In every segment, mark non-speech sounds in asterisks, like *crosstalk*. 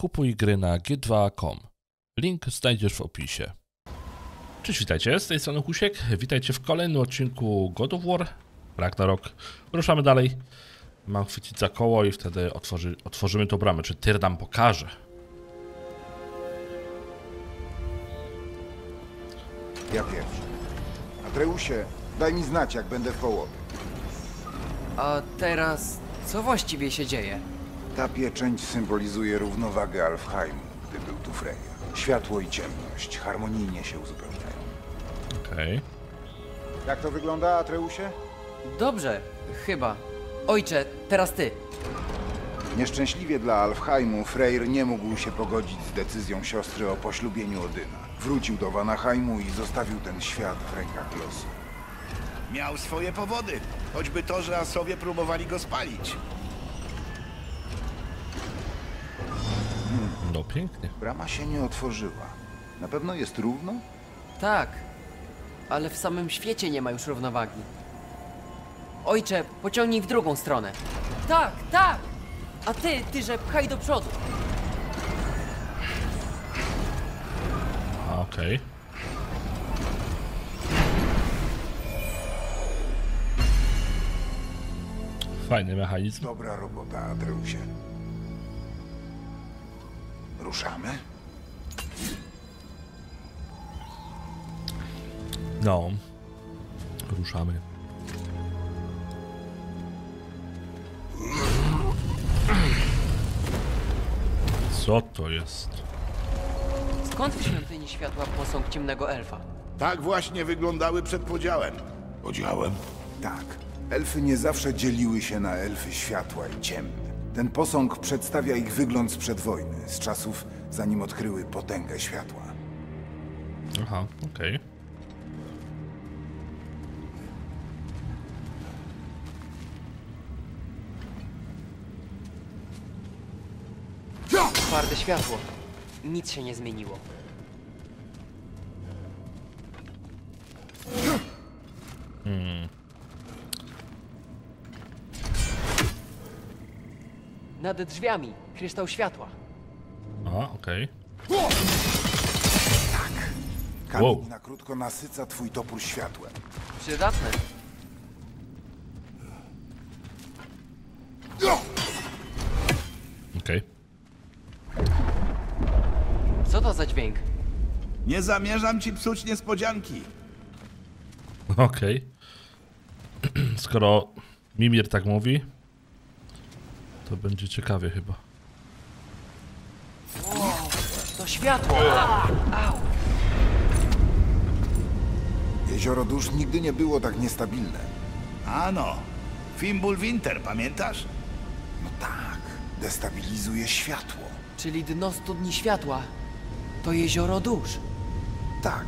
Kupuj gry na g2.com. Link znajdziesz w opisie. Cześć, witajcie, z tej strony Husiek. Witajcie w kolejnym odcinku God of War Ragnarok. Ruszamy dalej. Mam chwycić za koło i wtedy otworzy, otworzymy tą bramę. Czy Tyr nam pokaże? Ja pierwszy. Atreusie, daj mi znać, jak będę w połowie. A teraz co właściwie się dzieje? Ta pieczęć symbolizuje równowagę Alfheimu, gdy był tu Freyr. Światło i ciemność harmonijnie się uzupełniają. Okej. Jak to wygląda, Atreusie? Dobrze, chyba. Ojcze, teraz ty. Nieszczęśliwie dla Alfheimu Freyr nie mógł się pogodzić z decyzją siostry o poślubieniu Odyna. Wrócił do Vanaheimu i zostawił ten świat w rękach losu. Miał swoje powody, choćby to, że Asowie próbowali go spalić. No pięknie. Brama się nie otworzyła. Na pewno jest równo? Tak, ale w samym świecie nie ma już równowagi. Ojcze, pociągnij w drugą stronę. Tak, tak! A ty, tyże, pchaj do przodu. Okej. Fajny mechanizm. Dobra robota, Atreusie. Ruszamy? No. Ruszamy. Co to jest? Skąd w świątyni światła posąg ciemnego elfa? Tak właśnie wyglądały przed podziałem. Podziałem? Tak. Elfy nie zawsze dzieliły się na elfy światła i ciemne. Ten posąg przedstawia ich wygląd sprzed wojny, z czasów zanim odkryły potęgę światła. Aha, okej. Twarde światło. Nic się nie zmieniło. Nad drzwiami kryształ światła. A, okej. Kamień Wow. na krótko nasyca twój topór światłem. Przydatne. Okej. Co to za dźwięk? Nie zamierzam ci psuć niespodzianki. Okej. *clears throat* Skoro Mimir tak mówi, to będzie ciekawie chyba. To światło! Au! Jezioro dusz nigdy nie było tak niestabilne. Ano, Fimbul Winter, pamiętasz? No tak, destabilizuje światło. Czyli dno studni światła to jezioro dusz. Tak.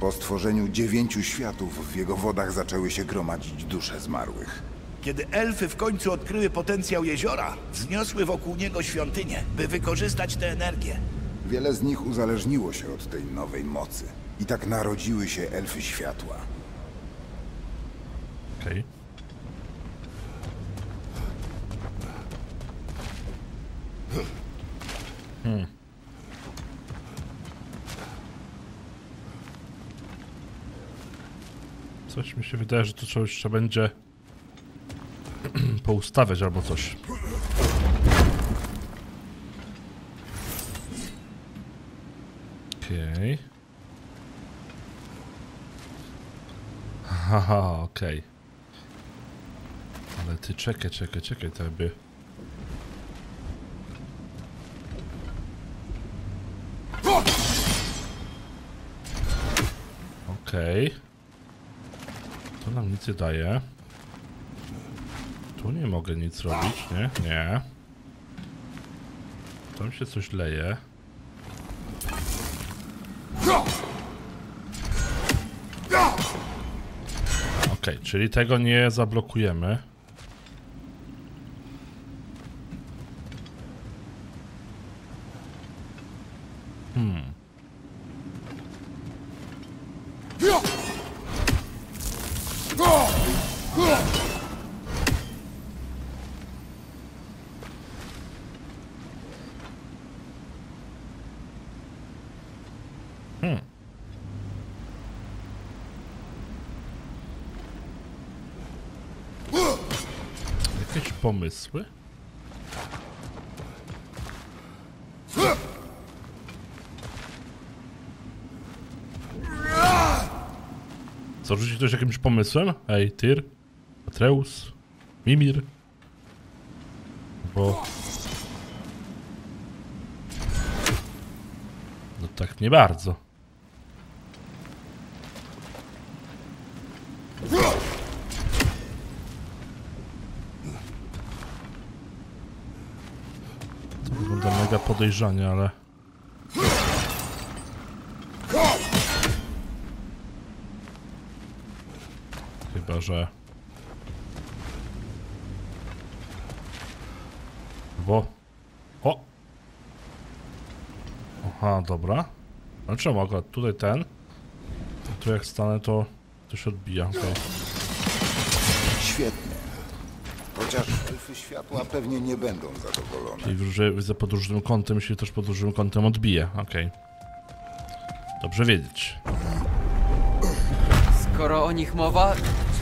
Po stworzeniu dziewięciu światów w jego wodach zaczęły się gromadzić dusze zmarłych. Kiedy elfy w końcu odkryły potencjał jeziora, wzniosły wokół niego świątynię, by wykorzystać tę energię. Wiele z nich uzależniło się od tej nowej mocy. I tak narodziły się elfy światła. Okej. Hmm. Coś mi się wydaje, że to trzeba jeszcze będzie *clears throat* poustawiać albo coś. Okej. Haha, okej. Ale ty czekaj, czekaj, czekaj, to jakby... Okej. To nam nic nie daje. Tu nie mogę nic robić, nie? Nie. Tam się coś leje. Okej, czyli tego nie zablokujemy. Pomysły? Co, rzuci ktoś jakimś pomysłem? Ej, Tyr? Atreus? Mimir? Bo... No tak nie bardzo. To wygląda mega podejrzanie, ale... Chyba, że... Bo... O! Aha, dobra. Ale czemu akurat tutaj ten? Tu jak stanę, to... To się odbija, okej. Świetnie. Chociaż elfy światła pewnie nie będą zadowolone. Czyli wróżę- widzę pod różnym kątem, się też pod różnym kątem odbije, okej. Dobrze wiedzieć. Skoro o nich mowa,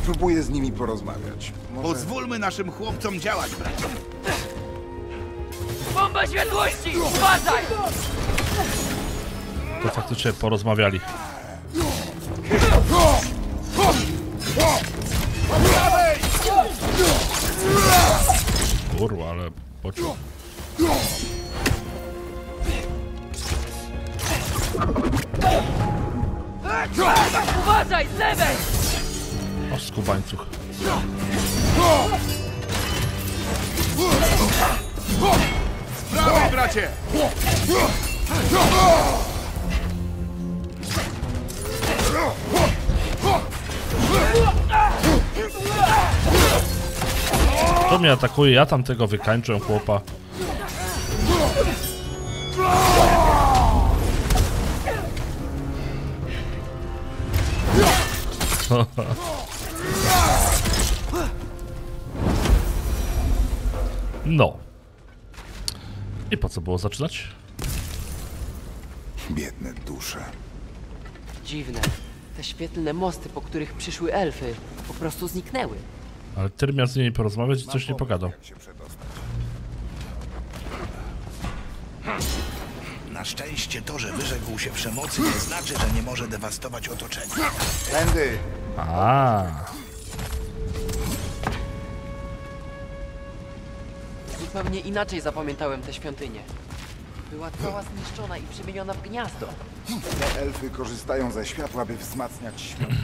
Spróbuję z nimi porozmawiać. Może... Pozwólmy naszym chłopcom działać, bracie. Bomba światłości! Uważaj! To faktycznie porozmawiali. Kurwa, ale poczuł. Uważaj, z lewej! O, skubańcuch. Dawaj, bracie! Kto mnie atakuje? Ja tam tego wykańczę, chłopa. *laughs* No. I po co było zaczynać? Biedne dusze. Dziwne. Te świetlne mosty, po których przyszły elfy, po prostu zniknęły. Ale Tyr miał z nimi porozmawiać i coś nie pogadał. Na szczęście to, że wyrzekł się przemocy, nie znaczy, że nie może dewastować otoczenia. Tędy! A, Zupełnie inaczej zapamiętałem tę świątynię. Była cała zniszczona i przemieniona w gniazdo. Te elfy korzystają ze światła, by wzmacniać świąt.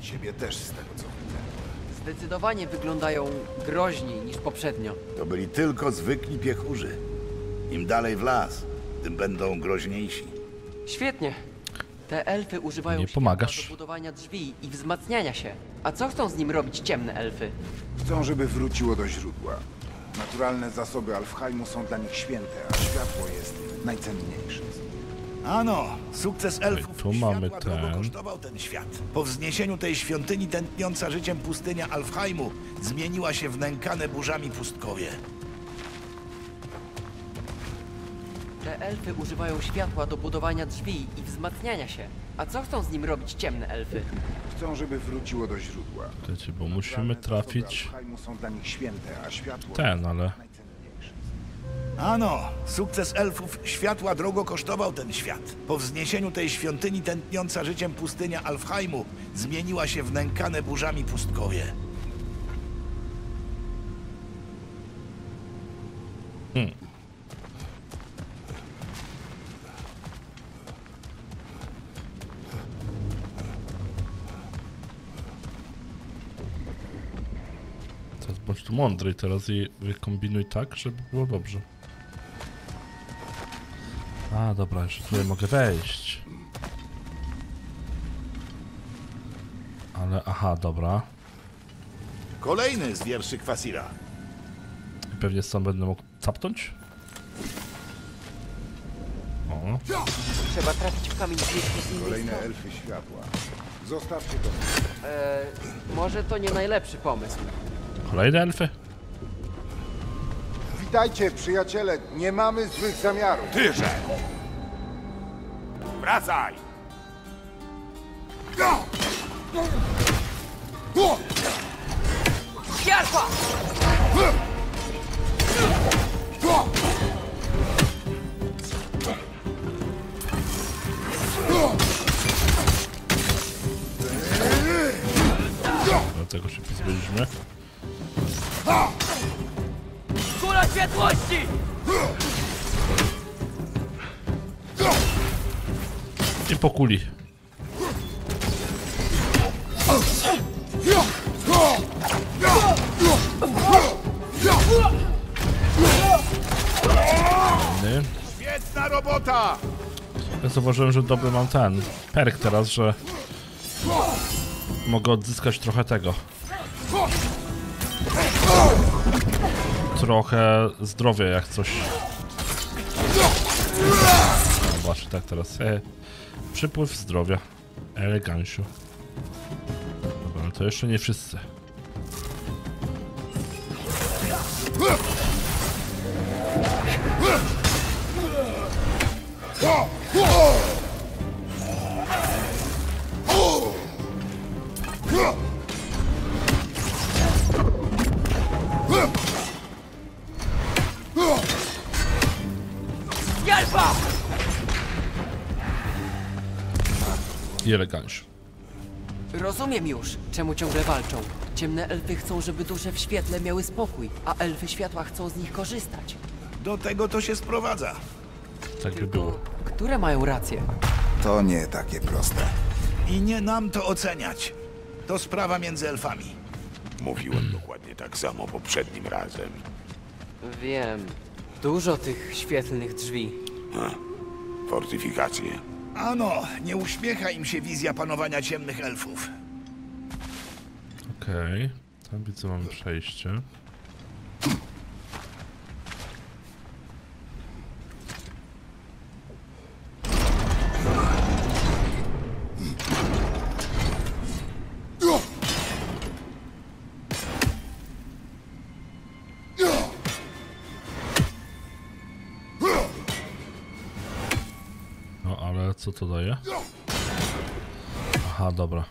Siebie też z tego co. Zdecydowanie wyglądają groźniej niż poprzednio. To byli tylko zwykli piechurzy. Im dalej w las, tym będą groźniejsi. Świetnie. Te elfy używają Nie pomagasz. do budowania drzwi i wzmacniania się. A co chcą z nim robić ciemne elfy? Chcą, żeby wróciło do źródła. Naturalne zasoby Alfheimu są dla nich święte, a światło jest najcenniejsze. Ano, sukces elfów tu mamy drogo ten. kosztował ten świat. Po wzniesieniu tej świątyni tętniąca życiem pustynia Alfheimu zmieniła się w nękane burzami pustkowie. Te elfy używają światła do budowania drzwi i wzmacniania się. A co chcą z nim robić ciemne elfy? Chcą, żeby wróciło do źródła. wiecie, bo musimy trafić ten, ale... Ano, sukces elfów światła drogo kosztował ten świat. Po wzniesieniu tej świątyni tętniąca życiem pustynia Alfheimu zmieniła się w nękane burzami pustkowie. Teraz bądź tu mądry i teraz je wykombinuj tak, żeby było dobrze. A, dobra, jeszcze tutaj mogę wejść. Ale, aha, dobra. Kolejny z wierszy Kwasira. I pewnie stąd będę mógł capnąć? O, Trzeba trafić w kamień z innej Kolejne strony. elfy światła. Zostawcie to. Eee, może to nie najlepszy pomysł. kolejne elfy? Witajcie, przyjaciele. Nie mamy złych zamiarów. Tyże! Wracaj! Sierpa! Dlatego się pozbyliśmy. Światłości! I po kuli. Świetna robota! Ja zauważyłem, że dobry mam ten perk teraz, że mogę odzyskać trochę tego. Trochę zdrowia jak coś. No właśnie tak teraz. E, przypływ zdrowia. Eleganciu. Dobra, no to jeszcze nie wszyscy. Jelba! I eleganciu. Rozumiem już, czemu ciągle walczą. Ciemne elfy chcą, żeby dusze w świetle miały spokój, a elfy światła chcą z nich korzystać. Do tego to się sprowadza. Tak by było. Które mają rację? To nie takie proste. I nie nam to oceniać. To sprawa między elfami. Mówiłem dokładnie tak samo poprzednim razem. Wiem. Dużo tych świetlnych drzwi. Fortyfikacje. Ano, nie uśmiecha im się wizja panowania ciemnych elfów. Okej. Tam widzę mamy przejście. Co to daje? Aha, dobra.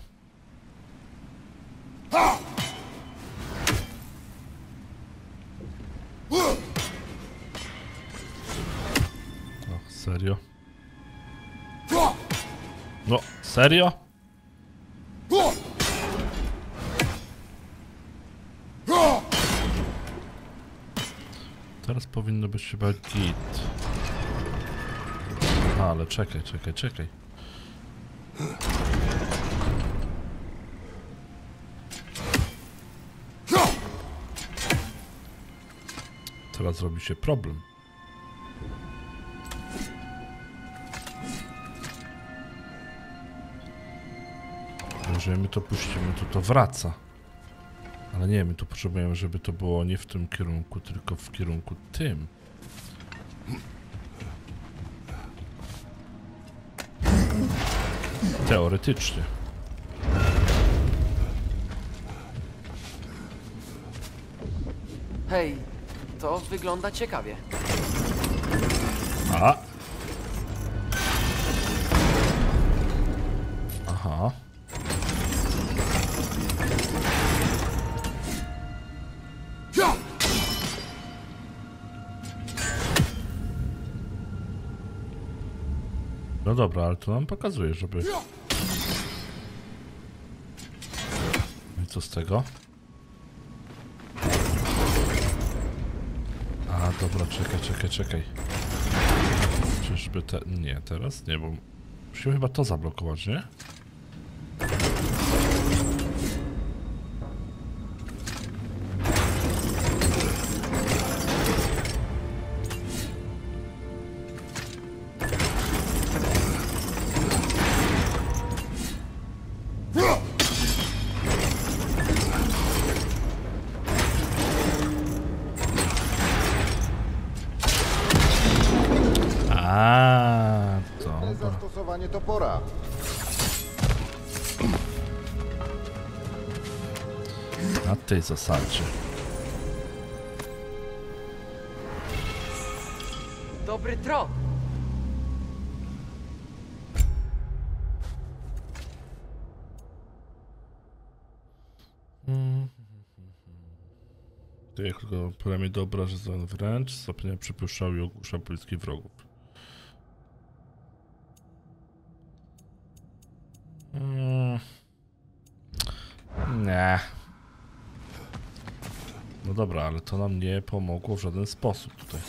Och, serio? No, serio? Teraz powinno być chyba git. Ale czekaj, czekaj, czekaj. Teraz robi się problem. Jeżeli my to puścimy, to to wraca. Ale nie, my tu potrzebujemy, żeby to było nie w tym kierunku, tylko w kierunku tym. Teoretycznie. Hej, to wygląda ciekawie. A. Aha. No dobra, ale to nam pokazuje, żeby... No i co z tego? A, dobra, czekaj, czekaj, czekaj. Czyżby te... Nie, teraz nie, bo... Musimy chyba to zablokować, nie? Zasadzie. Dobry trop. Jego premie do obrażeń wręcz, stopnia przypuszczał i ogłusza bliskich wrogów. Mm. Nie. No dobra, ale to nam nie pomogło w żaden sposób tutaj.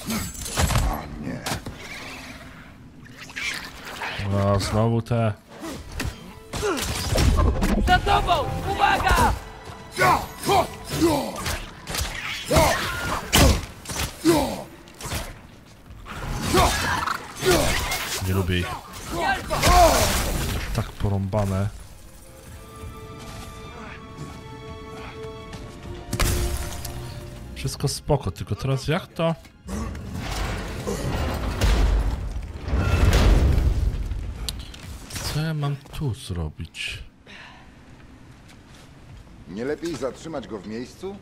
Nie. No, znowu te. Za tobą! Uwaga! Nie lubię ich. Tak porąbane. Wszystko spoko, tylko teraz jak to? Co ja mam tu zrobić? Nie lepiej zatrzymać go w miejscu?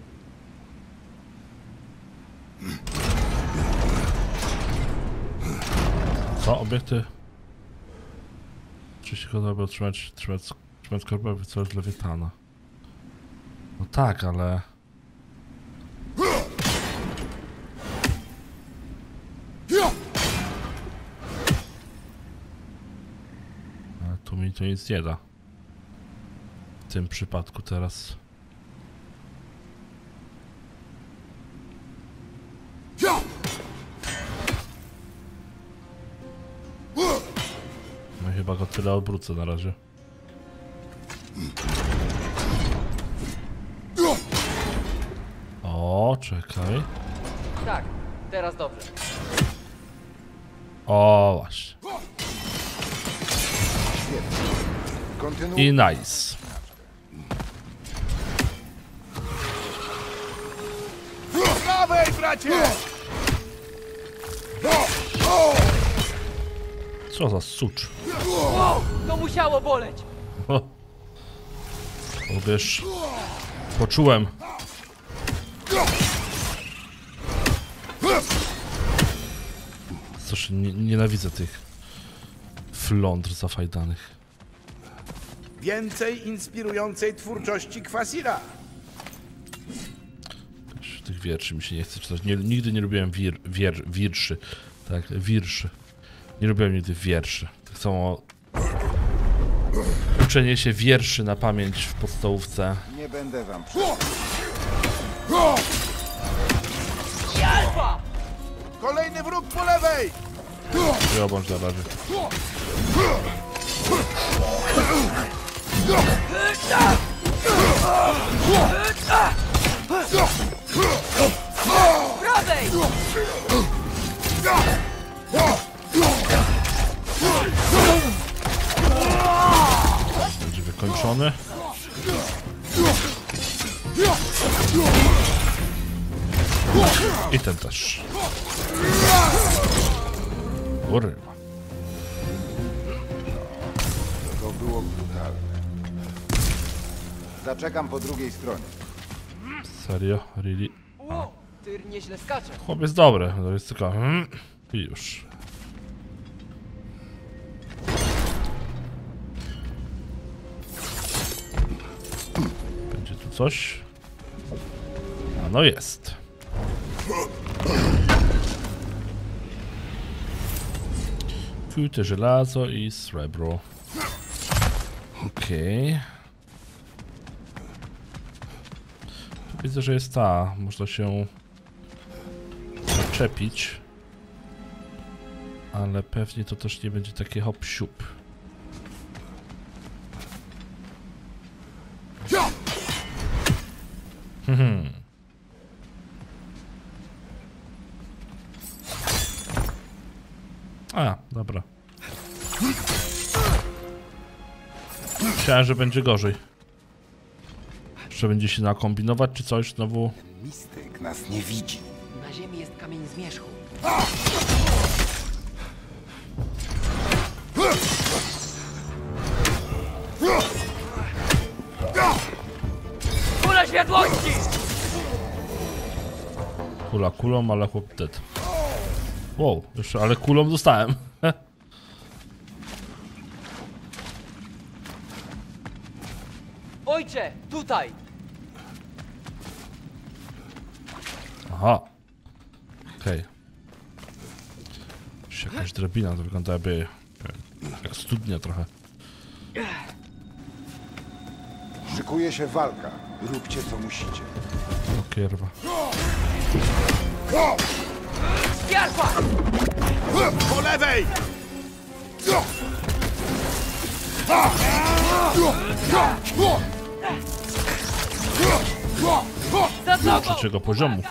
Co? Obiekty? Czy się gotowy otrzymać, trzymać, trzymać korbę wycofać lewiatana? No tak, ale... to nic nie da. W tym przypadku teraz. No chyba go tyle obrócę na razie. O, czekaj. Tak, teraz dobrze. O, właśnie. I nice. Prawej, bracie! Co za sucz. Wow, to musiało boleć! O, wiesz, poczułem. Cóż, nie, nienawidzę tych flądr zafajdanych. Więcej inspirującej twórczości Kwasira. Tych wierszy mi się nie chce czytać. Nie, nigdy nie lubiłem wir, wier, wierszy. Tak, wierszy. Nie lubiłem nigdy wierszy. Tak samo uczenie się wierszy na pamięć w podstałówce. Nie będę wam! Kolejny wróg po lewej! Nie obądź na razie. Prawej! Będzie wykończony. I ten też. Urywa. To było brutalne. Zaczekam po drugiej stronie. Serio? Really? Wow, tyr nieźle skacze. Chłop jest dobry, to jest tylko... mm, I już. Będzie tu coś? A no jest. Kute żelazo i srebro. Okej. Tu Widzę, że jest ta. Można się zaczepić. Ale pewnie to też nie będzie takie hop siup. Mhm. A, dobra. Myślałem, że będzie gorzej. Jeszcze będzie się nakombinować, czy coś znowu. Mistyk nas nie widzi. Na ziemi jest kamień zmierzchu. Kula światłości! Kula kulą, ale chłop dead. Wow, jeszcze, ale kulą dostałem. Ojcze, tutaj! Aha. Okej. Okay. Jakaś drabina, to wygląda jakby... Jak studnia trochę. Szykuje się walka. Róbcie co musicie. O kierwa. Jarpa! Po lewej! Za tobą! Trzeciego poziomu.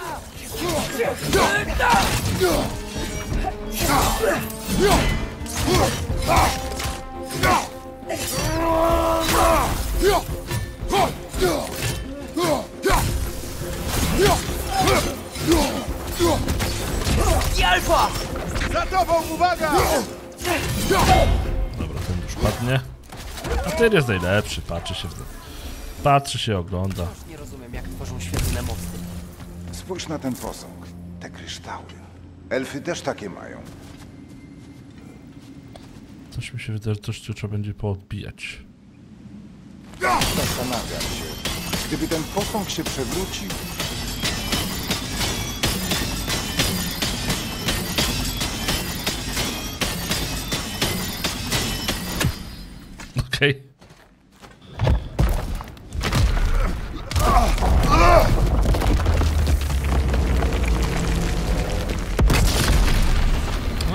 Jarpa! Za tobą, uwaga! Dobra, ten już padnie. A ten jest najlepszy, patrzy się w... Patrzy się, ogląda. Nie rozumiem, jak tworzą świetlne mosty. Spójrz na ten posąg. Te kryształy. Elfy też takie mają. Coś mi się wydaje, że coś tu trzeba będzie poodbijać. Zastanawiam się. Gdyby ten posąg się przewrócił, Okej.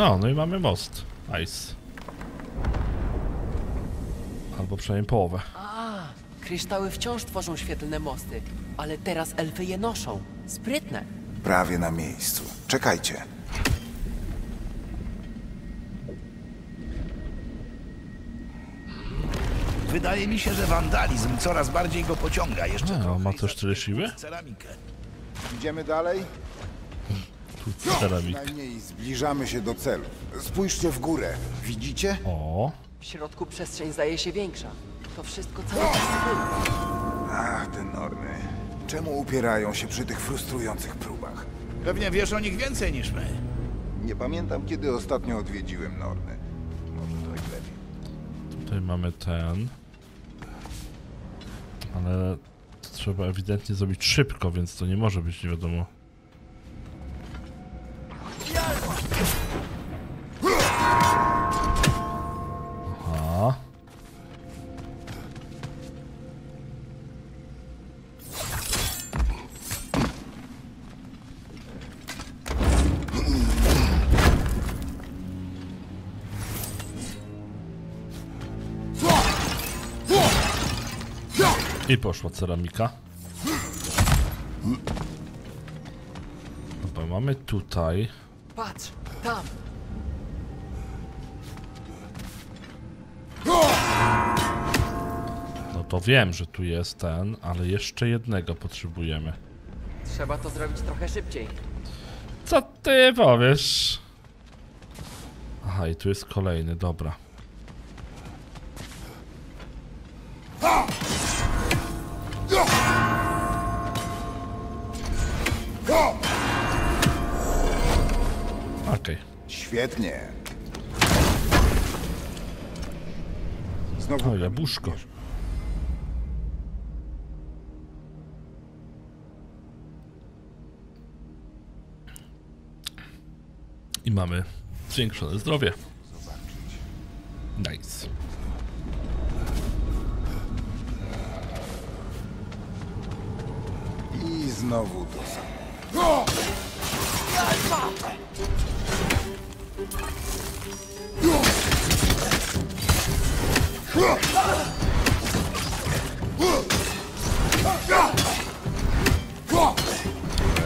No, no i mamy most. Nice. Albo przynajmniej połowę. A, kryształy wciąż tworzą świetlne mosty, ale teraz elfy je noszą. Sprytne. prawie na miejscu. Czekajcie. Wydaje mi się, że wandalizm coraz bardziej go pociąga. Jeszcze A, trochę on ma i też tyle siły? ceramikę. Idziemy dalej? Tu ceramik. Najmniej zbliżamy się do celu. Spójrzcie w górę. Widzicie? O, W środku przestrzeń zdaje się większa. To wszystko cały czas płynie. Ach, te normy. Czemu upierają się przy tych frustrujących próbach? Pewnie wiesz o nich więcej niż my. Nie pamiętam, kiedy ostatnio odwiedziłem Norny. Może to i lepiej. tutaj mamy ten. Ale to trzeba ewidentnie zrobić szybko, więc to nie może być nie wiadomo. I poszła ceramika. Dobra, mamy tutaj. Patrz, tam. No to wiem, że tu jest ten, ale jeszcze jednego potrzebujemy. Trzeba to zrobić trochę szybciej. Co ty powiesz? Aha, i tu jest kolejny, dobra. Świetnie. Znowu O, jabłuszko. I mamy zwiększone zdrowie. Nice. I znowu to samo.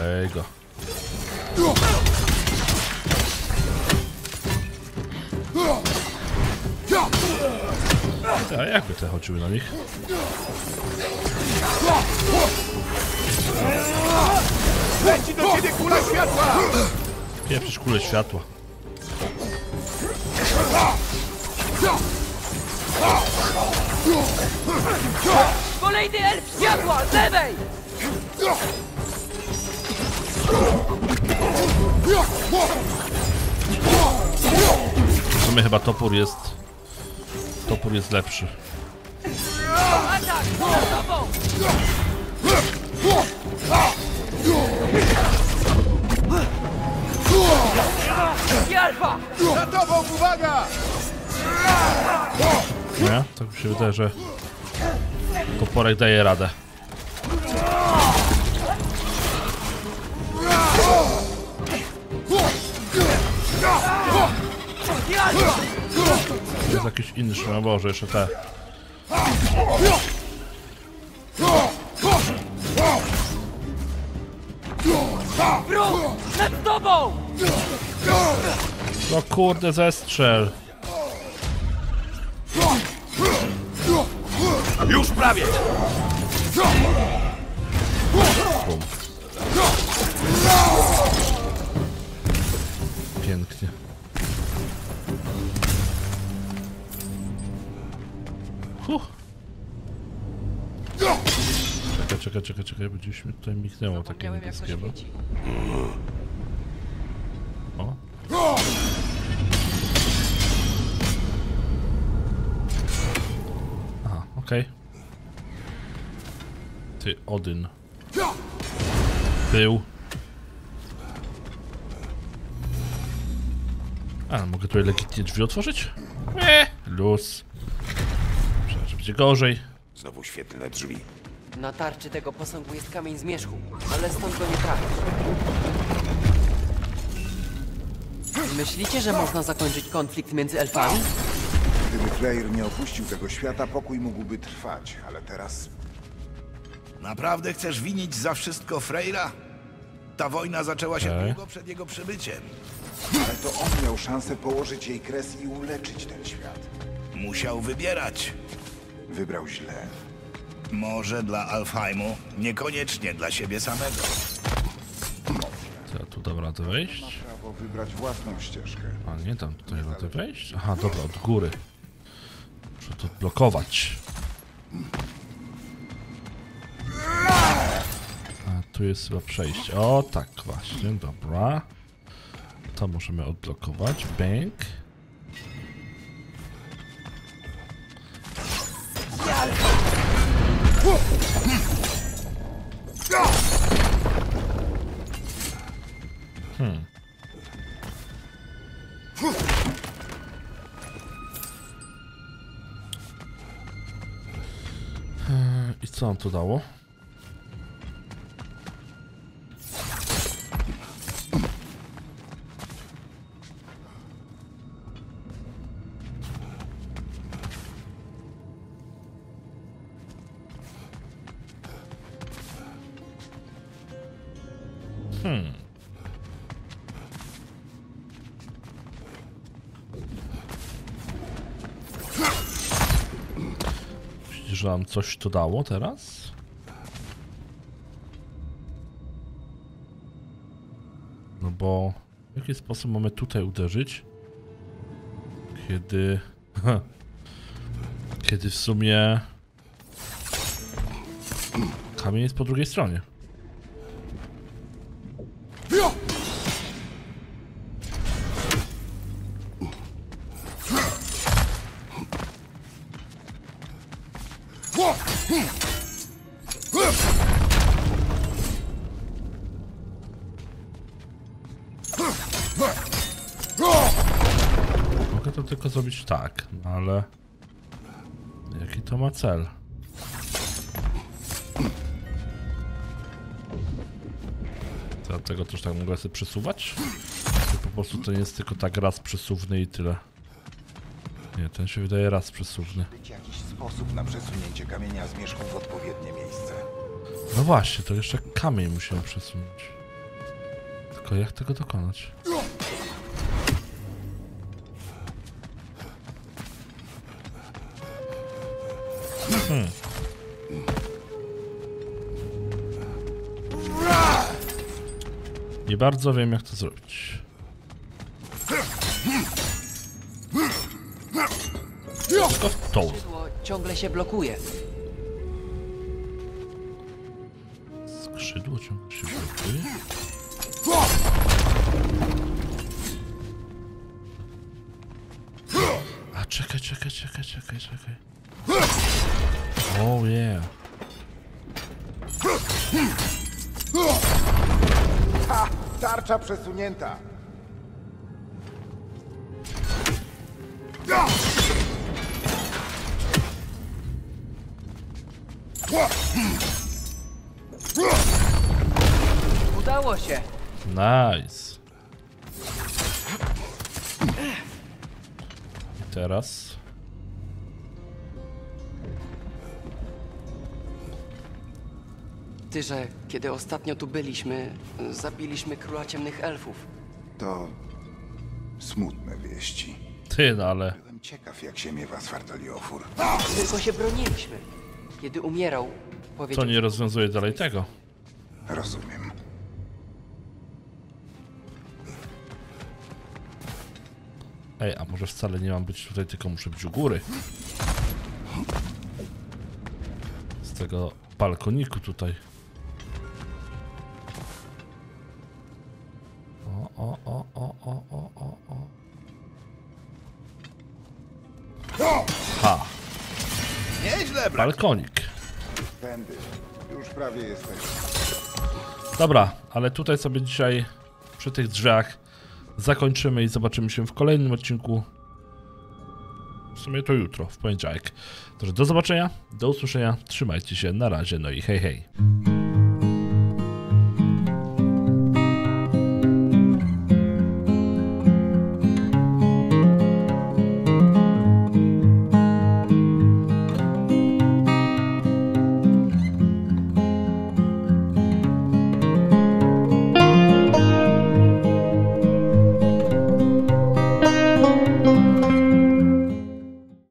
Ej go. A jakby te chodziły na nich? Leci do ciebie kula światła! Pieprzysz kulę światła. Kolejny elf światła! Lewej! W sumie chyba topór jest... Topór jest lepszy. Atak! Za tobą, uwaga! Nie? Tak mi się wydaje, że toporek daje radę. Jest jakiś inny szum, Boże, jeszcze te. No kurde, zestrzel. Już prawie! Pięknie. Huh. Czekaj, czekaj, czekaj, czekaj, bo gdzieś mi tutaj miknęło takie Zapomniałem, Okej. Ty, Odyn. Był. A, mogę tutaj legitnie drzwi otworzyć? Nie, luz. Myślałem, że będzie gorzej. Znowu świetlne drzwi. Na tarczy tego posągu jest kamień zmierzchu, ale stąd go nie trafisz. Myślicie, że można zakończyć konflikt między elfami? Freyr nie opuścił tego świata, pokój mógłby trwać, ale teraz Naprawdę chcesz winić za wszystko Freyra? Ta wojna zaczęła się Okej. długo przed jego przybyciem. Ale to on miał szansę położyć jej kres i uleczyć ten świat. Musiał wybierać. Wybrał źle. Może dla Alfheimu, niekoniecznie dla siebie samego. Co ja tu dam radę wejść? Prawo wybrać własną ścieżkę. A nie tam tutaj radę wejść? Aha, dobra, od góry. Muszę to odblokować. A tu jest chyba przejście. O, tak właśnie, dobra. To możemy odblokować. Bank. I to dało? Myślisz, że nam coś to dało teraz? No bo w jaki sposób mamy tutaj uderzyć? Kiedy... *laughs* Kiedy w sumie... Kamień jest po drugiej stronie. To ma cel? Dlatego też tak mogę sobie przesuwać? Czy po prostu to nie jest tylko tak raz przesuwny i tyle? Nie, ten się wydaje raz przesuwny. Być jakiś sposób na przesunięcie kamienia zmierzchu w odpowiednie miejsce. No właśnie, to jeszcze kamień musimy przesunąć. Tylko jak tego dokonać? Nie bardzo wiem jak to zrobić. Tylko w tą. Ciągle się blokuje. Skrzydło ciągle się blokuje. A czekaj, czekaj, czekaj, czekaj, czekaj. Oh yeah. Ha! Tarcza przesunięta! Udało się! Nice. I teraz. Ty, że kiedy ostatnio tu byliśmy, zabiliśmy króla ciemnych elfów. To smutne wieści. Ty, no ale. Byłem ciekaw, jak się miewa Svartaliofor. Tylko się broniliśmy. Kiedy umierał, To powiedział... nie rozwiązuje dalej tego. Rozumiem. Ej, a może wcale nie mam być tutaj, tylko muszę być u góry. Z tego balkoniku tutaj. Balkonik. Tędy. Już prawie jesteś. Dobra, ale tutaj sobie dzisiaj przy tych drzwiach zakończymy i zobaczymy się w kolejnym odcinku. W sumie to jutro, w poniedziałek. Także do zobaczenia, do usłyszenia, trzymajcie się, na razie, no i hej hej.